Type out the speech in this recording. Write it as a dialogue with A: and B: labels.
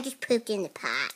A: I just pooped in the pot.